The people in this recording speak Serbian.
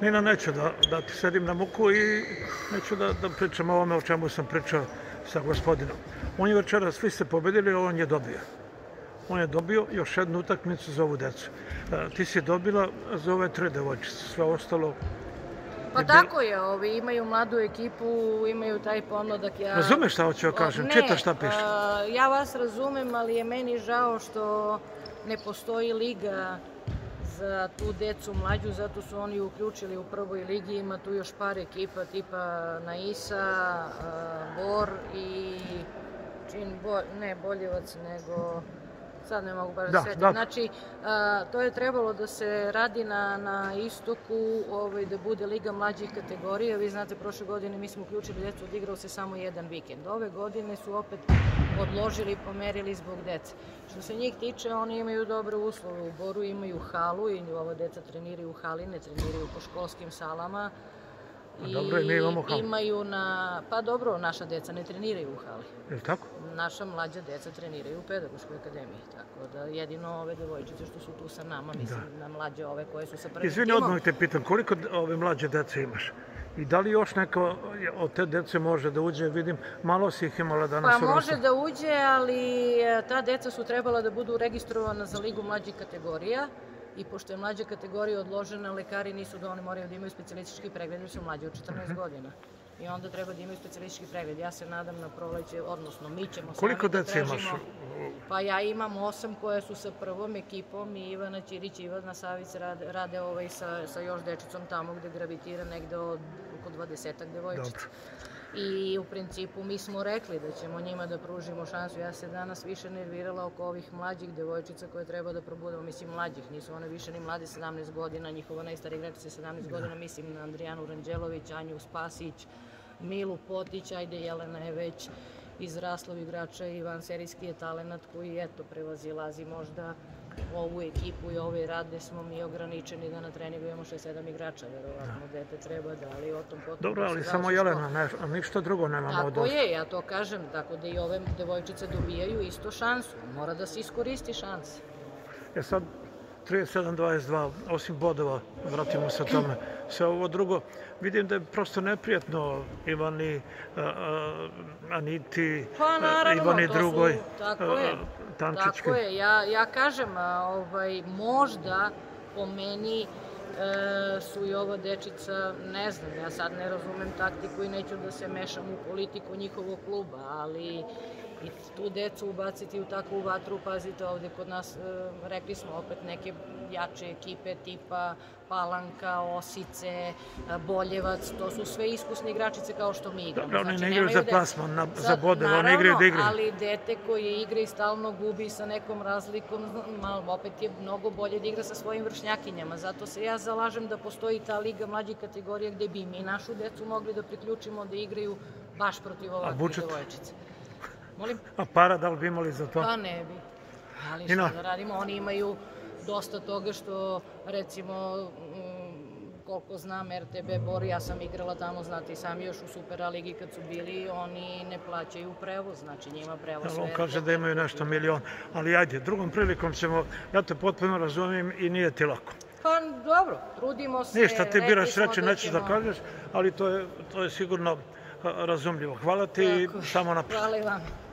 Nina, neću da, da ti sedim na muku i neću da, da pričam o ovome o čemu sam pričao sa gospodinom. On je večeras, vi ste pobedili, a on je dobio. On je dobio još jednu utakmicu za ovu decu. E, ti si dobila za ove tri devojčice, sve ostalo... Pa tako je, ovi imaju mladu ekipu, imaju taj pomladak. Ja... Razumeš šta hoću da kažem? Ne, Čita šta piše. a, ja vas razumem, ali je meni žao što ne postoji liga za tu decu mlađu, zato su oni uključili u prvoj ligi, ima tu još par ekipa tipa Naisa, Bor i čin, bo, ne Boljevac, nego sad ne mogu baš da, Da, setim. da. Znači, a, to je trebalo da se radi na, na istoku, ovaj, da bude Liga mlađih kategorija. Vi znate, prošle godine mi smo uključili decu, odigrao se samo jedan vikend. Ove godine su opet odložili i pomerili zbog dece. Što se njih tiče, oni imaju dobre uslove. U Boru imaju halu i ova deca treniraju u hali, ne treniraju po školskim salama. A dobro, i mi imamo halu. imaju na... Pa dobro, naša deca ne treniraju u hali Je li tako? naša mlađa deca treniraju u pedagoškoj akademiji, tako da jedino ove devojčice što su tu sa nama, mislim na mlađe ove koje su sa prvim Izvini, odmah te pitam, koliko ove mlađe dece imaš? I da li još neko od te dece može da uđe? Vidim, malo si ih imala danas Pa u može rostu. da uđe, ali e, ta deca su trebala da budu registrovana za ligu mlađih kategorija i pošto je mlađa kategorija odložena, lekari nisu da oni moraju da imaju specijalistički pregled, jer su mlađi od 14 Mhm. godina. I onda treba da imaju specijalistički pregled. Ja se nadam na proleće, odnosno mi ćemo Koliko sami da dece imaš? tražimo- Pa ja imam osam koje su sa prvom ekipom i Ivana Ćirić i Ivana Savić rade, rade ovaj sa, sa još dečicom tamo gde gravitira negde od oko 20 devojčica. Dobro. I u principu mi smo rekli da ćemo njima da pružimo šansu. Ja se danas više nervirala oko ovih mlađih devojčica koje treba da probudemo. Mislim mlađih, nisu one više ni mlade 17 godina, njihova najstarija igračica je 17 godina, mislim na Andrijanu Ranđelović, Anju Spasić, Milu Potić, ajde Jelena je već izrasla u igrača i van serijski je talenat koji eto prevazilazi možda ovu ekipu i ovaj rad gde smo mi ograničeni da na treningu imamo 6-7 igrača, verovatno dete treba da, ali o tom potom... Dobro, da ali samo. Jelena, ne, ništa drugo nemamo od Tako je, ja to kažem, tako da i ove devojčice dobijaju isto šansu. Mora da se iskoristi šansa. E sad, 37-22, osim bodova, vratimo se tome, sve ovo drugo, vidim da je prosto neprijatno Ivani, a, Aniti, Pa naravno, Ivani to su- drugoj, tako je. Tako je, ja, ja kažem, ovaj, možda po meni e, su i ova dečica, ne znam, ja sad ne razumem taktiku i neću da se mešam u politiku njihovog kluba, ali i tu decu ubaciti u takvu vatru, pazite ovde kod nas, e, rekli smo opet neke jače ekipe tipa Palanka, Osice, e, Boljevac, to su sve iskusne igračice kao što mi igramo. Dobro, oni Znači, ne igraju za plasman, na- za Sad, bodove, oni igraju da igraju. ali dete koje igra i stalno gubi sa nekom razlikom, malo, opet je mnogo bolje da igra sa svojim vršnjakinjama. Zato se ja zalažem da postoji ta liga mlađih kategorija gde bi mi našu decu mogli da priključimo da igraju baš protiv ovakvih devojčica. Molim? A para da li bi imali za to? Pa ne bi. Ali šta da radimo, oni imaju dosta toga što, recimo, mm, koliko znam, RTB Bor, ja sam igrala tamo, znate i sami još u Super Ligi kad su bili, oni ne plaćaju prevoz, znači njima prevoz sve on kaže da imaju nešto milion, ali ajde, drugom prilikom ćemo, ja te potpuno razumijem i nije ti lako. Pa dobro, trudimo se. Ništa, ti biraš smo reći, nećeš da kažeš, ali to je, to je sigurno razumljivo. Hvala ti i samo napred. Hvala i vama.